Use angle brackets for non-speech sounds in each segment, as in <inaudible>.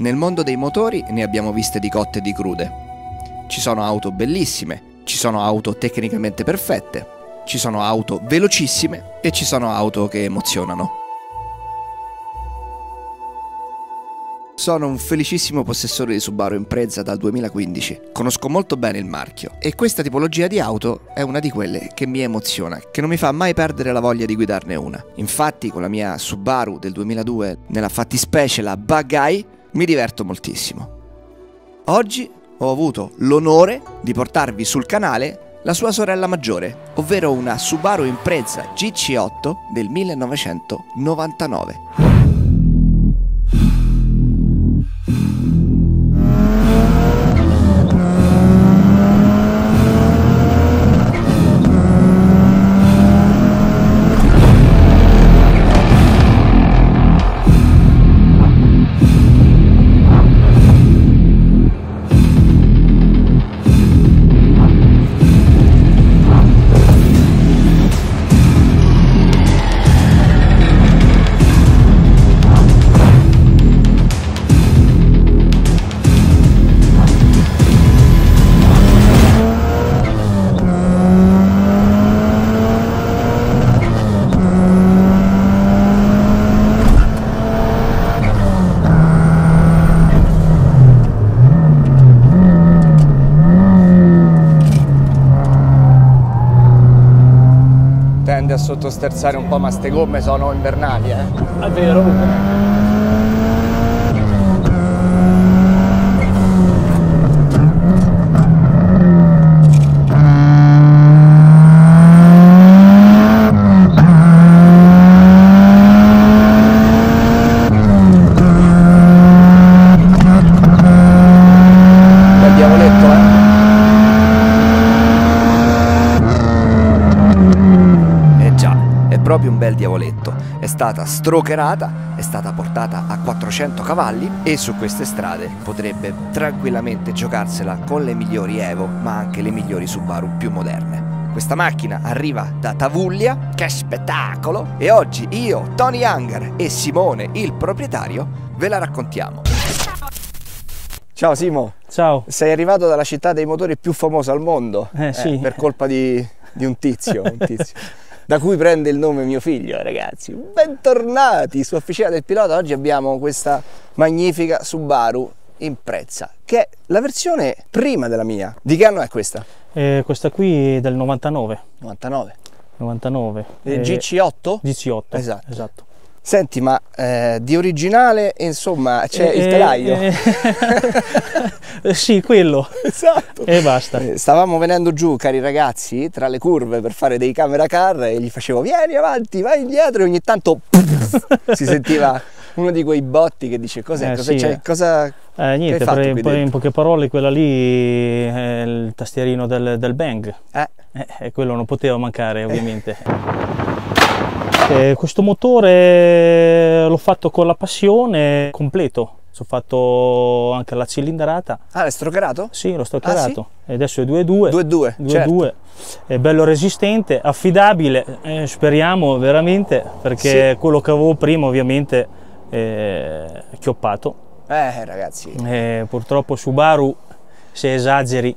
Nel mondo dei motori ne abbiamo viste di cotte e di crude. Ci sono auto bellissime, ci sono auto tecnicamente perfette, ci sono auto velocissime e ci sono auto che emozionano. Sono un felicissimo possessore di Subaru Impreza dal 2015. Conosco molto bene il marchio e questa tipologia di auto è una di quelle che mi emoziona, che non mi fa mai perdere la voglia di guidarne una. Infatti, con la mia Subaru del 2002, nella fattispecie la Bug Eye, mi diverto moltissimo. Oggi ho avuto l'onore di portarvi sul canale la sua sorella maggiore, ovvero una Subaru Impreza GC8 del 1999. Sottosterzare un po', ma ste gomme sono invernali, eh. È vero. Bel diavoletto, eh. Eh già, è proprio un bel diavoletto. È stata strocherata, è stata portata a 400 cavalli e su queste strade potrebbe tranquillamente giocarsela con le migliori Evo, ma anche le migliori Subaru più moderne. Questa macchina arriva da Tavuglia, che spettacolo! E oggi io, Tony Younger e Simone, il proprietario, ve la raccontiamo. Ciao Simo, Ciao. sei arrivato dalla città dei motori più famosa al mondo Eh, sì. per colpa di, di un tizio, un tizio, <laughs> da cui prende il nome mio figlio, ragazzi. Bentornati su Officina del Pilota. Oggi abbiamo questa magnifica Subaru Impreza, che è la versione prima della mia. Di che anno è questa? Eh, questa qui è del 99. 99. 99. Eh, Eh, GC8? GC8. Esatto. esatto. Senti, ma eh, di originale, insomma, c'è il Eh, telaio. eh, eh, <laughs> sì, quello. esatto. E basta. Eh, Stavamo venendo giù, cari ragazzi, tra le curve per fare dei camera car e gli facevo vieni avanti, vai indietro e ogni tanto <laughs> si sentiva uno di quei botti che dice cos'è, Eh, cosa, sì, c'è, eh. cosa... Eh, niente, per- in poche parole quella lì è il tastierino del, del Bang. E quello non poteva mancare ovviamente. Eh, questo motore l'ho fatto con la passione completo. Ci ho fatto anche la cilindrata. ah, l'hai strocherato? Sì, l'ho stoccarato. E adesso è 2.2. 2-2, 2-2. certo. È bello resistente, affidabile, eh, speriamo veramente, perché quello che avevo prima ovviamente è chioppato. Eh, ragazzi, Eh, purtroppo Subaru, se esageri,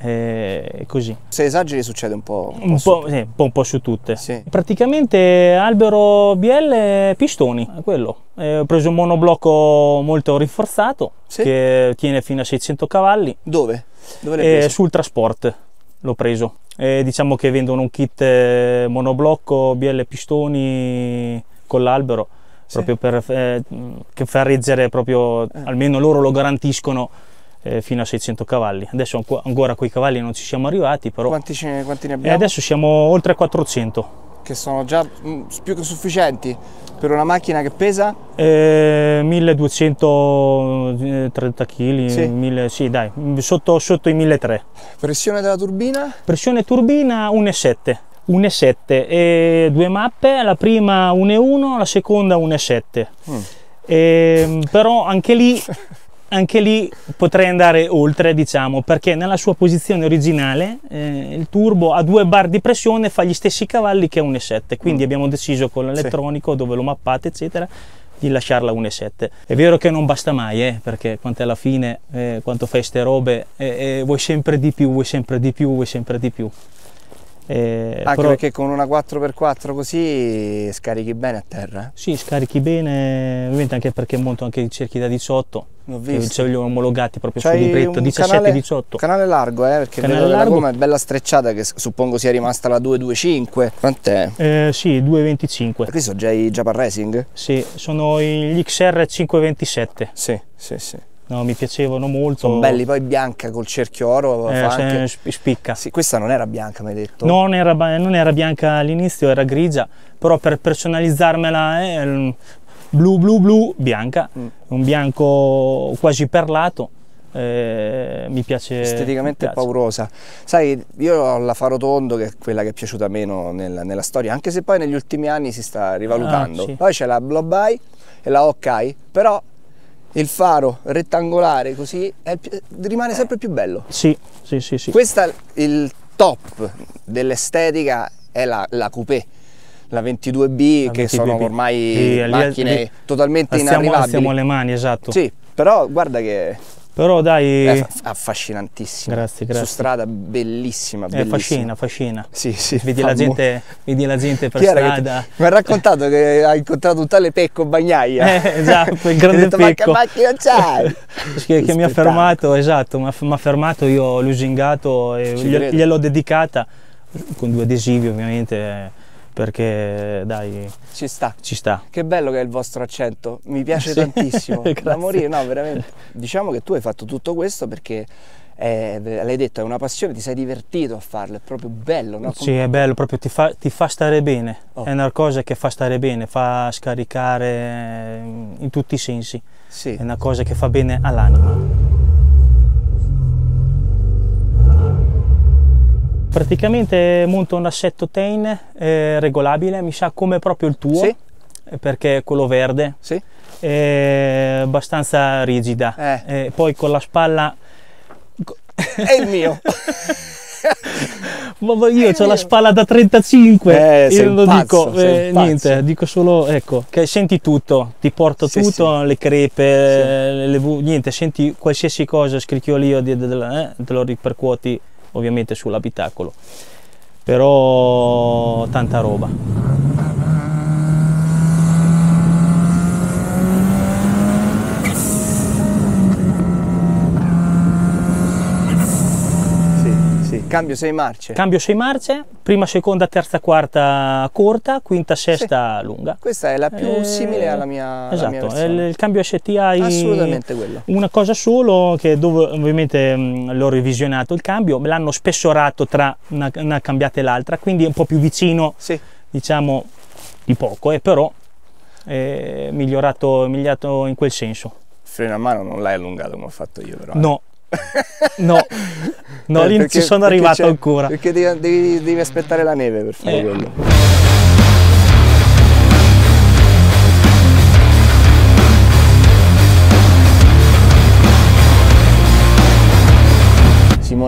eh, così. se esageri succede un po'. un po' Un su- po', sì, un po', un po' su tutte. Sì. Praticamente albero BL pistoni, quello. Eh, ho preso un monoblocco molto rinforzato Sì. che tiene fino a 600 cavalli Dove? Dove e preso? sul trasport l'ho preso. E diciamo che vendono un kit eh, monoblocco BL pistoni con l'albero proprio per eh, che fa reggere proprio almeno loro lo garantiscono eh, fino a 600 cavalli. Adesso anco- ancora quei cavalli non ci siamo arrivati, però Quanti, ce- quanti ne e abbiamo? adesso siamo oltre 400. Che sono già mm, più che sufficienti per una macchina che pesa? Eh, 1230 kg, Sì. sì. dai, sotto, sotto i 1300. Pressione della turbina? Pressione turbina 1,7. 1,7 e due mappe, la prima 1,1, la seconda 1,7. Mm. Ehm, però anche lì, <laughs> anche lì potrei andare oltre, diciamo, perché nella sua posizione originale eh, il turbo a due bar di pressione fa gli stessi cavalli che 1,7. Quindi Mm. abbiamo deciso con l'elettronico dove lo mappate, eccetera, di lasciarla 1,7. È vero che non basta mai, eh, perché quanto alla fine, eh, quanto fai ste robe, eh, vuoi sempre di più, vuoi sempre di più, vuoi sempre di più. Eh, anche però, perché con una 4x4 così scarichi bene a terra? Eh? Sì, scarichi bene, ovviamente anche perché monto anche i cerchi da 18. L'ho visto. Ce li ho omologati proprio sul libretto 17-18. Canale largo, eh, perché canale vedo largo. la gomma è bella strecciata che suppongo sia rimasta la 225. Quant'è? Eh, sì, 225. Questi sono già i Japan Racing? Sì, sono gli XR 527. Sì, sì, sì. No, mi piacevano molto. Sono belli, poi bianca col cerchio oro. Eh, anche... Spicca. Sì, questa non era bianca, mi hai detto? No, non era, non era bianca all'inizio, era grigia, però per personalizzarmela eh, blu blu blu bianca, mm. un bianco quasi perlato. Eh, mi piace esteticamente mi piace. paurosa sai io ho la faro tondo che è quella che è piaciuta meno nella, nella storia anche se poi negli ultimi anni si sta rivalutando ah, sì. poi c'è la blob eye e la Hawkeye però il faro rettangolare così più, rimane sempre più bello. Sì, sì, sì. sì. Questa il top dell'estetica è la, la coupé. La 22B la che 22B. sono ormai sì, macchine lì, totalmente inarrivabili. Stiamo alle mani, esatto. Sì, però guarda che però dai... È affascinantissimo. Grazie, grazie. Su strada bellissima, bellissima. Eh, fascina, fascina. Sì, sì. Vedi la, gente, vedi la gente per strada. mi ha raccontato che ha incontrato un tale Pecco Bagnaia. Eh, esatto, il grande detto, Pecco. Ma che macchina <laughs> c'hai? che, che mi ha fermato, esatto, mi ha fermato, io ho lusingato e gliel'ho dedicata con due adesivi ovviamente perché dai ci sta ci sta che bello che è il vostro accento mi piace <laughs> sì. tantissimo <laughs> da morire no veramente diciamo che tu hai fatto tutto questo perché è, l'hai detto è una passione ti sei divertito a farlo è proprio bello no? sì è bello proprio ti fa, ti fa stare bene oh. è una cosa che fa stare bene fa scaricare in tutti i sensi sì. è una cosa che fa bene all'anima Praticamente monto un assetto Tain eh, regolabile, mi sa come proprio il tuo, sì. Eh, perché è quello verde, sì. è abbastanza rigida, eh. eh. poi con la spalla... È il mio! <laughs> Ma io ho la spalla da 35, eh, io non lo dico eh, niente, dico solo ecco, che senti tutto, ti porto sì, tutto, sì. le crepe, sì. le, niente, senti qualsiasi cosa, scricchiolio, eh, te lo ripercuoti ovviamente sull'abitacolo. Però tanta roba Cambio 6 marce. Cambio 6 marce, prima, seconda, terza, quarta corta, quinta, sesta sì. lunga. Questa è la più eh, simile alla mia Esatto, mia il, il, cambio STI Assolutamente quello. Una cosa solo che dove ovviamente l'ho revisionato il cambio, me l'hanno spessorato tra una, una cambiata e l'altra, quindi è un po' più vicino, sì. diciamo, di poco, eh, però è migliorato, migliorato in quel senso. Freno a mano non l'hai allungato come ho fatto io però. No, <laughs> no, no, lì non ci sono arrivato ancora. Perché devi, devi, devi, aspettare la neve per fare eh. quello.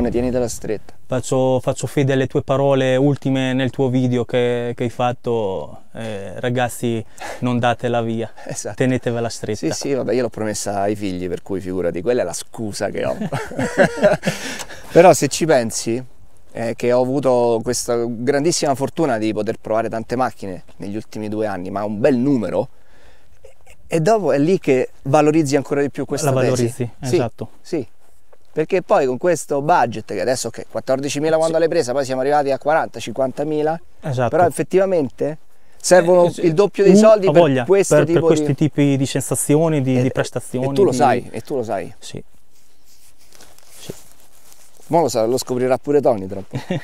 Simone, tienitela stretta. Faccio, faccio, fede alle tue parole ultime nel tuo video che, che hai fatto. Eh, ragazzi, non datela via, <laughs> esatto. tenetevela stretta. Sì, sì, vabbè, io l'ho promessa ai figli, per cui figurati, quella è la scusa che ho. <laughs> Però se ci pensi, eh, che ho avuto questa grandissima fortuna di poter provare tante macchine negli ultimi due anni, ma un bel numero, e dopo è lì che valorizzi ancora di più questa La valorizzi, tesi. esatto. Sì, sì perché poi con questo budget che adesso ok 14.000 quando sì. l'hai presa poi siamo arrivati a 40-50.000 esatto. però effettivamente servono eh, il doppio dei soldi uh, per, voglia, per, per, questi di... tipi di sensazioni di, e, di prestazioni e tu lo sai e tu lo sai sì Mo lo, sa, lo scoprirà pure Tony troppo. <laughs> eh,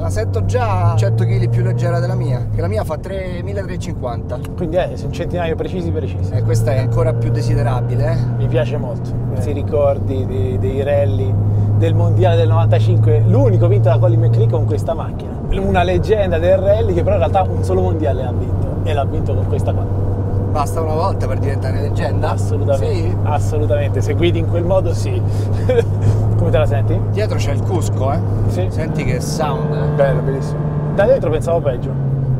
la sento già 100 kg più leggera della mia, che la mia fa 3350. Quindi eh, sono centinaio precisi precisi. E eh, questa è ancora più desiderabile. Eh? Mi piace molto. Questi ricordi dei, dei rally del mondiale del 95, l'unico vinto da Colin McCree con questa macchina. Una leggenda del rally che però in realtà un solo mondiale ha vinto e l'ha vinto con questa qua. Basta una volta per diventare leggenda? Assolutamente. Sì. Assolutamente, se guidi in quel modo sì. <laughs> Come te la senti? Dietro c'è il Cusco, eh? Sì. Senti che sound. Eh? Bello, bellissimo. Da dietro pensavo peggio.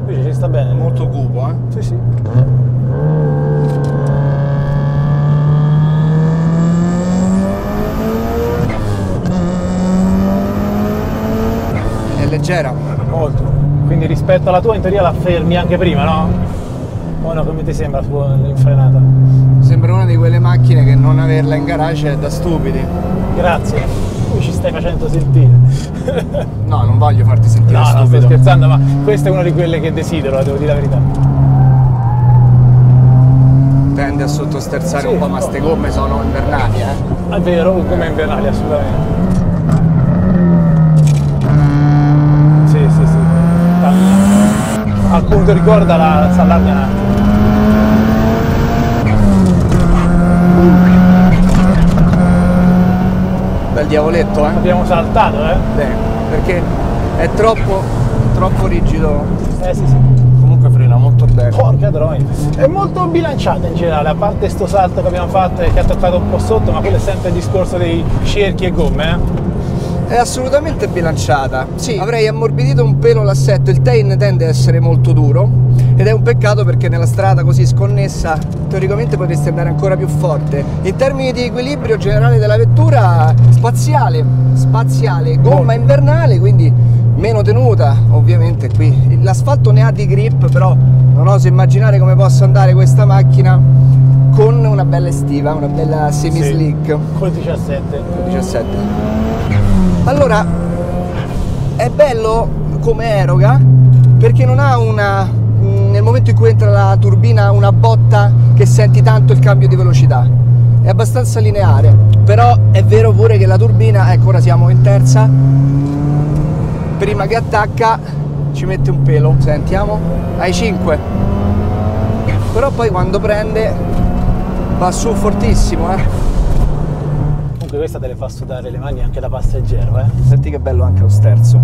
Invece ci sta bene. Molto cupo, eh? Sì, sì. È leggera. Molto. Quindi rispetto alla tua in teoria la fermi anche prima, no? O come ti sembra in frenata? Sembra una di quelle macchine che non averla in garage è da stupidi. Grazie. Tu ci stai facendo sentire. no, non voglio farti sentire no, stupido. No, sto scherzando, ma questa è una di quelle che desidero, devo dire la verità. Tende a sottosterzare sì, un po', ma ste gomme sono invernali, eh? È vero, gomme invernali, assolutamente. Sì, sì, sì. Al punto ricorda la sallarga un attimo. Bel diavoletto, eh? Abbiamo saltato, eh? Beh, perché è troppo, troppo rigido. Eh sì sì. Comunque frena molto bene. Porca troia. È molto bilanciata in generale, a parte sto salto che abbiamo fatto e che ha toccato un po' sotto, ma quello è sempre il discorso dei cerchi e gomme, eh? È assolutamente bilanciata. Sì, avrei ammorbidito un pelo l'assetto, il tain tende a essere molto duro ed è un peccato perché nella strada così sconnessa teoricamente potresti andare ancora più forte. In termini di equilibrio generale della vettura, spaziale, spaziale, gomma invernale, quindi meno tenuta, ovviamente qui l'asfalto ne ha di grip, però non oso immaginare come possa andare questa macchina con una bella estiva, una bella semi slick. Sì, col 17. Col 17. Allora, è bello come eroga perché non ha una, nel momento in cui entra la turbina, una botta che senti tanto il cambio di velocità. È abbastanza lineare, però è vero pure che la turbina, ecco ora siamo in terza, prima che attacca ci mette un pelo, sentiamo, ai 5. Però poi quando prende va su fortissimo, eh comunque questa te le fa sudare le mani anche da passeggero, eh. Senti che bello anche lo sterzo.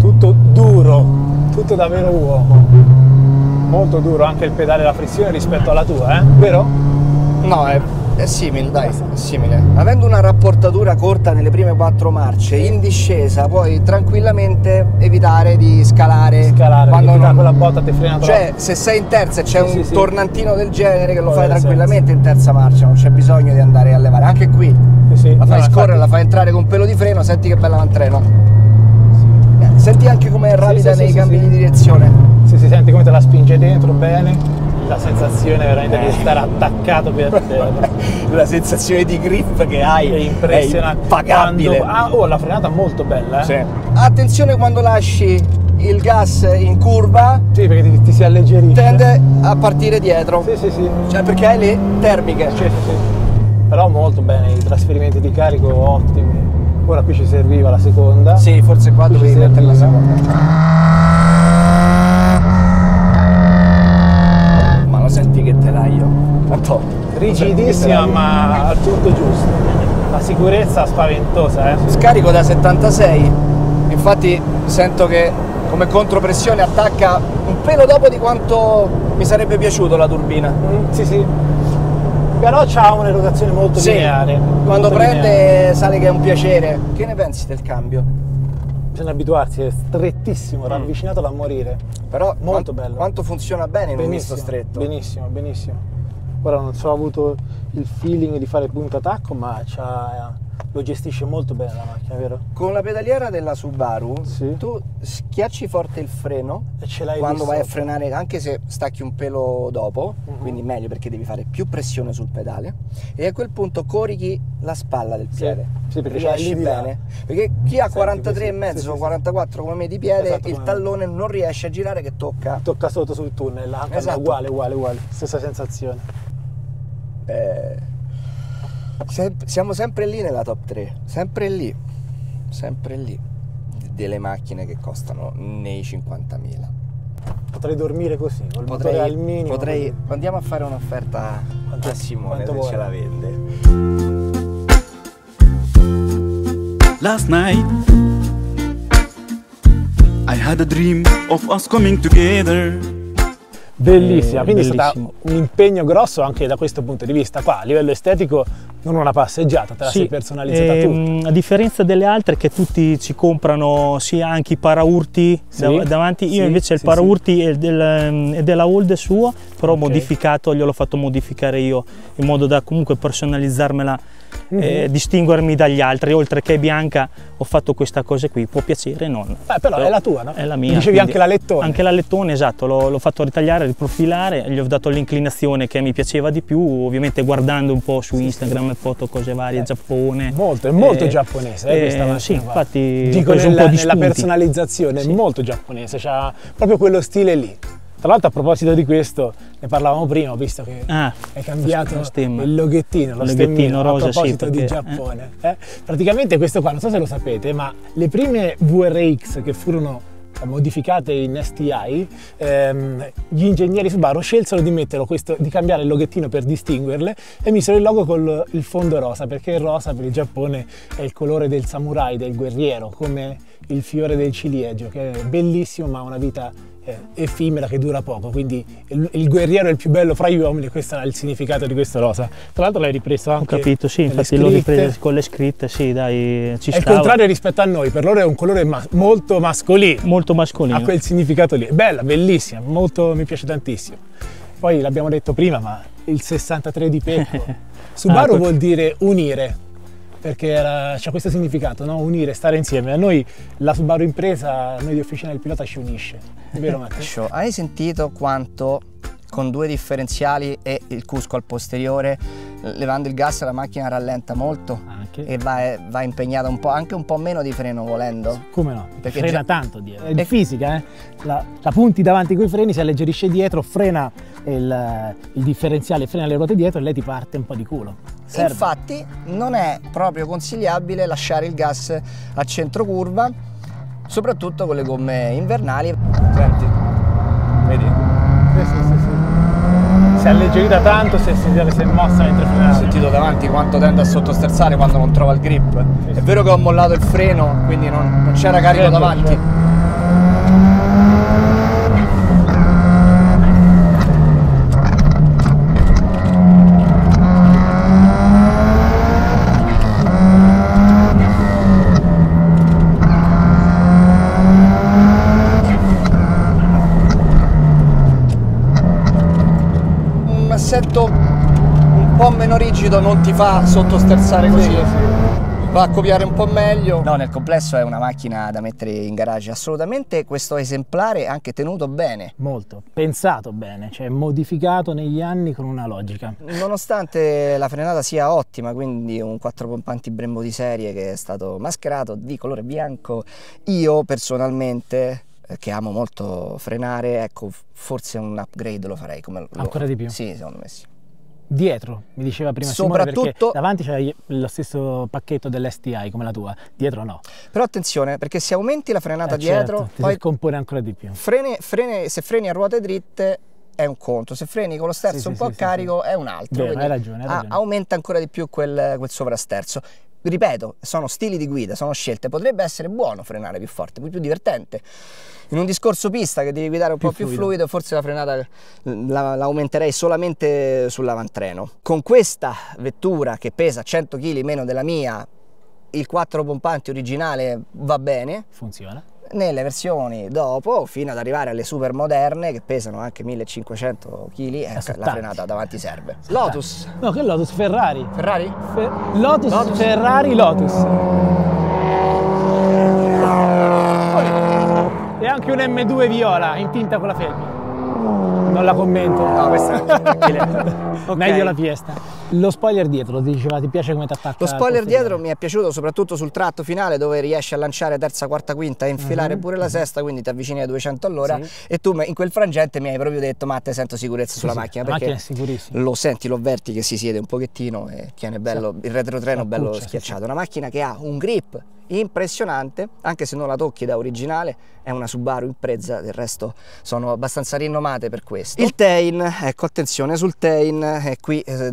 Tutto duro, tutto davvero uomo. Molto duro anche il pedale la frizione rispetto alla tua, eh? Vero? No, è è simile, dai, è simile. Avendo una rapportatura corta nelle prime quattro marce, in discesa puoi tranquillamente evitare di scalare. Scalare, quando non... quella botta ti frena troppo. Cioè, se sei in terza e c'è sì, un sì, tornantino del genere che lo fai tranquillamente in terza marcia, non c'è bisogno di andare a levare. Anche qui la fai no, scorrere, infatti... la fai entrare con un pelo di freno, senti che bella va in treno. Eh, senti anche come è rapida nei cambi di direzione. Sì, si sente come te la spinge dentro bene la sensazione veramente eh. di stare attaccato per terra. <laughs> la sensazione di grip che hai è impressionante. È impagabile. Quando... Ah, oh, la frenata molto bella. Eh? Sì. Attenzione quando lasci il gas in curva. Sì, perché ti, ti si alleggerisce. Tende a partire dietro. Sì, sì, sì. Cioè perché hai le termiche. Sì, sì, sì. Però molto bene, i trasferimenti di carico ottimi. Ora qui ci serviva la seconda. Sì, forse qua dovevi mettere la seconda. Rigidissima ma al punto giusto. La sicurezza spaventosa, eh. Scarico da 76. Infatti sento che come contropressione attacca un pelo dopo di quanto mi sarebbe piaciuto la turbina. Mm, sì, sì. Però ha un'erogazione molto sì. lineare. Quando molto prende lineare. sale che è un piacere. Che ne pensi del cambio? Bisogna abituarsi, è strettissimo, mm. ravvicinato da morire. Però molto quanto, bello. Quanto funziona bene in benissimo, un misto stretto. Benissimo, benissimo. Ora non so, ho avuto il feeling di fare punto attacco, ma lo gestisce molto bene la macchina, vero? Con la pedaliera della Subaru sì. tu schiacci forte il freno e ce l'hai quando vai sotto. a frenare, anche se stacchi un pelo dopo, uh-huh. quindi meglio perché devi fare più pressione sul pedale e a quel punto corichi la spalla del piede. Sì, sì perché riesci bene. Perché chi ha 43 e mezzo, sì, 44 come me di piede, esatto, il tallone non riesce a girare che tocca. Tocca sotto sul tunnel, anche esatto. uguale, uguale, uguale, stessa sensazione. Eh siamo sempre lì nella top 3, sempre lì, sempre lì, delle macchine che costano nei 50.000. Potrei dormire così, col potrei, al minimo. Potrei, andiamo a fare un'offerta quanto, a Simone se vuole. ce la vende. Last night I had a dream of us coming together Bellissima, quindi bellissimo. è stato un impegno grosso anche da questo punto di vista. Qua a livello estetico non una passeggiata, te la sì, sei personalizzata ehm, tutta. A differenza delle altre che tutti ci comprano sia anche i paraurti sì, davanti, io sì, invece il paraurti è, del, ehm, è, della Old suo, però okay. modificato, gliel'ho fatto modificare io in modo da comunque personalizzarmela eh, distinguermi dagli altri, oltre che bianca ho fatto questa cosa qui, può piacere non. Eh, però, però, è la tua, no? È la mia. Dicevi anche la lettone. Anche la lettone, esatto, l'ho, fatto ritagliare, riprofilare, gli ho dato l'inclinazione che mi piaceva di più, ovviamente guardando un po' su sì, Instagram sì. foto, cose varie, eh, Giappone. Molto, è molto eh, giapponese eh, questa Sì, infatti Dico nella, nella personalizzazione, sì. è molto giapponese, c'ha proprio quello stile lì. Tra l'altro a proposito di questo, ne parlavamo prima, visto che ah, è cambiato il loghettino, lo loghettino rosa, a proposito sì, perché, di Giappone. Eh? Eh? Praticamente questo qua, non so se lo sapete, ma le prime VRX che furono modificate in STI, ehm, gli ingegneri Subaru scelsero di, questo, di, cambiare il loghettino per distinguerle e misero il logo con il fondo rosa, perché il rosa per il Giappone è il colore del samurai, del guerriero, come il fiore del ciliegio, che è bellissimo ma ha una vita eh, effimera che dura poco, quindi il, guerriero è il più bello fra gli uomini, questo è il significato di questa rosa. Tra l'altro l'hai ripreso anche Ho capito, sì, infatti l'ho ripreso con le scritte, sì, dai, ci È il contrario rispetto a noi, per loro è un colore ma- molto mascolino. Molto mascolino. Ha quel significato lì. Bella, bellissima, molto, mi piace tantissimo. Poi l'abbiamo detto prima, ma il 63 di Pecco. <laughs> Subaru ah, vuol dire unire perché c'è questo significato, no? unire, stare insieme. A noi la Subaru impresa, noi di Officina del Pilota ci unisce, è vero Matteo? <laughs> Hai sentito quanto con due differenziali e il cusco al posteriore, levando il gas la macchina rallenta molto anche. e va, va, impegnata un po', anche un po' meno di freno volendo. Come no? Perché frena già... tanto dietro. È di fisica, eh? La, la, punti davanti con i freni, si alleggerisce dietro, frena il, il differenziale, frena le ruote dietro e lei ti parte un po' di culo. Serve. Infatti non è proprio consigliabile lasciare il gas a centro curva, soprattutto con le gomme invernali. Senti, vedi? Sì, sì, sì, sì. Si è alleggerita tanto, si è, si è mossa mentre frenava. Ho sentito davanti quanto tende a sottosterzare quando non trova il grip. Sì, è vero che ho mollato il freno, quindi non, non c'era carico certo, davanti. Certo. assetto un po' meno rigido non ti fa sottosterzare così. Sì, sì. Va a copiare un po' meglio. No, nel complesso è una macchina da mettere in garage. Assolutamente questo esemplare è anche tenuto bene. Molto, pensato bene, cioè modificato negli anni con una logica. Nonostante la frenata sia ottima, quindi un quattro pompanti Brembo di serie che è stato mascherato di colore bianco, io personalmente eh, che amo molto frenare, ecco, forse un upgrade lo farei come Ancora lo... di più? Sì, secondo me sì. Dietro, mi diceva prima Soprattutto, Simone, davanti c'è lo stesso pacchetto dell'STI come la tua, dietro no. Però attenzione, perché se aumenti la frenata eh, dietro, certo, poi compone ancora di più. Freni, freni, se freni a ruote dritte è un conto, se freni con lo sterzo sì, un sì, po' sì, carico è un altro. Beh, hai ragione, hai ragione. aumenta ancora di più quel, quel sovrasterzo ripeto, sono stili di guida, sono scelte, potrebbe essere buono frenare più forte, più divertente. In un discorso pista che devi guidare un più po' più fluido. fluido, forse la frenata la, la aumenterei solamente sull'avantreno. Con questa vettura che pesa 100 kg meno della mia, il 4 pompanti originale va bene. Funziona nelle versioni dopo, fino ad arrivare alle super moderne che pesano anche 1500 kg, ecco, la frenata davanti serve. Lotus. No, che Lotus? Ferrari. Ferrari? Fe Lotus, Lotus, Ferrari, Lotus. E anche un M2 viola in tinta con la felpa. Non la commento. No, questa è okay. <laughs> Meglio la fiesta. Lo spoiler dietro, ti diceva, ti piace come ti attacca? Lo spoiler dietro mi è piaciuto soprattutto sul tratto finale dove riesci a lanciare terza, quarta, quinta e infilare uh mhm. -huh. pure la sesta, quindi ti avvicini ai 200 all'ora sì. e tu in quel frangente mi hai proprio detto ma te sento sicurezza sulla sì, macchina la perché macchina è lo senti, lo avverti che si siede un pochettino e tiene bello, sì. il retrotreno bello schiacciato. Una macchina che ha un grip impressionante, anche se non la tocchi da originale, è una Subaru Impreza, del resto sono abbastanza rinomate per questo. Il Tain, ecco attenzione sul Tain, e qui eh,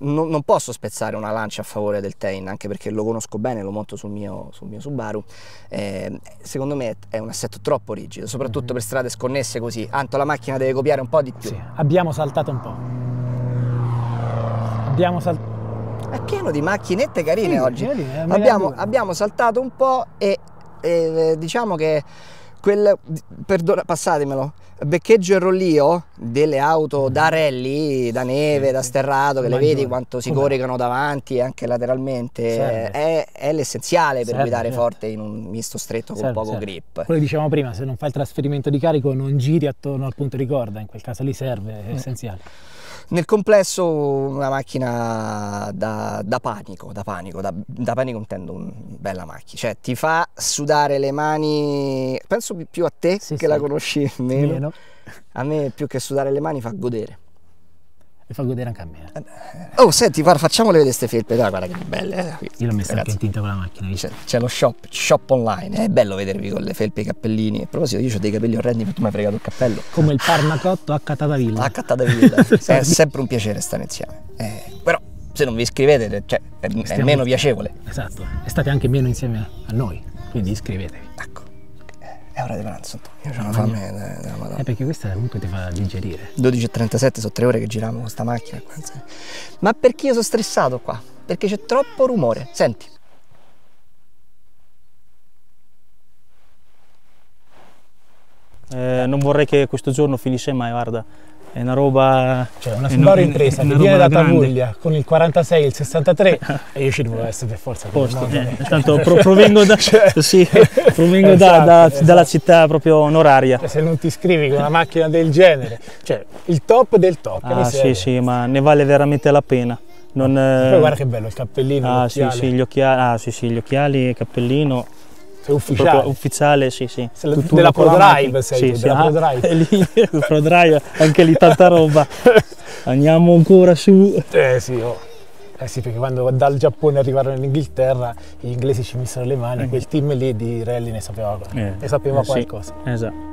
non, non, posso spezzare una lancia a favore del Tain, anche perché lo conosco bene, lo monto sul mio, sul mio Subaru, eh, secondo me è un assetto troppo rigido, soprattutto mm -hmm. per strade sconnesse così, tanto la macchina deve copiare un po' di più. Sì, abbiamo saltato un po'. Abbiamo saltato è pieno di macchinette carine sì, oggi. Carine, abbiamo, abbiamo, saltato un po' e, e diciamo che quel, perdona, passatemelo, beccheggio e rollio delle auto da rally, da neve, sì, da sterrato, che maggiore. le vedi quanto si coricano davanti e anche lateralmente, è, è, l'essenziale per serve, guidare certo. forte in un misto stretto con serve, poco serve. grip. Quello che dicevamo prima, se non fai il trasferimento di carico non giri attorno al punto di corda, in quel caso lì serve, è mm. essenziale. Nel complesso una macchina da, da panico, da panico, da, da, panico intendo una bella macchina, cioè ti fa sudare le mani, penso più a te sì, che sì. la conosci meno. meno, a me più che sudare le mani fa godere e fa godere anche a me. Eh. Oh, senti, guarda, facciamole vedere queste felpe, dai, guarda che belle. Eh. Io l'ho messa anche in tinta con la macchina. C'è, lo shop, shop online, è bello vedervi con le felpe e i cappellini. A proposito, io ho dei capelli orrendi, ma tu mi hai fregato il cappello. Come il Parnacotto a Catatavilla. A Catatavilla, <laughs> è sempre un piacere stare insieme. Eh, però se non vi iscrivete, cioè, è, è meno piacevole. Esatto, e state anche meno insieme a noi, quindi iscrivetevi. Ecco. È ora di pranzo, Io ho una fame della madonna. Eh perché questa comunque ti fa digerire. 12.37 sono tre ore che giriamo con questa macchina. Ma perché io sono stressato qua? Perché c'è troppo rumore. Senti. Eh, non vorrei che questo giorno finisse mai, guarda è una roba cioè una Subaru impresa che viene da Tavuglia con il 46 il 63 e io ci devo essere per forza Posto, eh, tanto pro, provengo, da, <laughs> cioè, sì, provengo esatto, da, da, esatto. dalla città proprio onoraria. Cioè, se non ti iscrivi con una macchina del genere cioè il top del top ah sì sì ma ne vale veramente la pena. Non, poi guarda che bello il cappellino ah sì sì gli occhiali ah sì sì gli occhiali il cappellino sei ufficiale? ufficiale, sì, sì. La, della Pro Drive sei sì, sì, della ah, Pro Drive. Lì, <laughs> Pro Drive, anche lì tanta roba. <laughs> Andiamo ancora su. Eh sì, oh. Eh sì, perché quando dal Giappone arrivarono in Inghilterra, gli inglesi ci misero le mani, eh. quel team lì di rally ne sapeva, eh. ne sapeva eh, qualcosa. Sì, esatto.